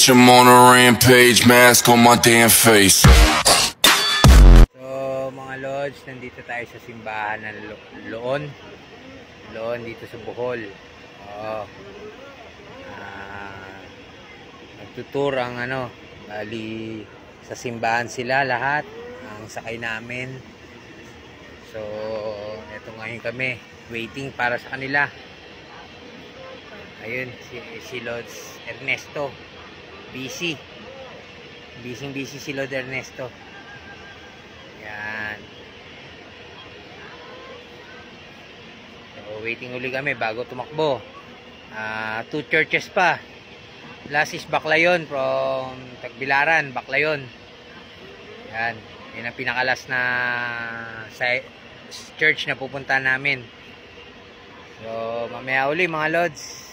Bitch, I'm on a rampage, mask on my damn face. So, mga lodge, nandito tayo sa simbahan ng Lo- Loon. Loon dito sa Bohol. Oo. Ah, nagtutur ang ano, bali sa simbahan sila lahat. Ang sakay namin. So, eto ngayon kami, waiting para sa kanila. Ayun, si, si Lods Ernesto. Busy. Busy busy si Lord Ernesto. Yan. So, waiting uli kami bago tumakbo. Ah, two churches pa. Last is Baclayon from Tagbilaran, Baclayon. Yan. Yan ang pinakalas na church na pupunta namin. So, mamaya uli mga lods.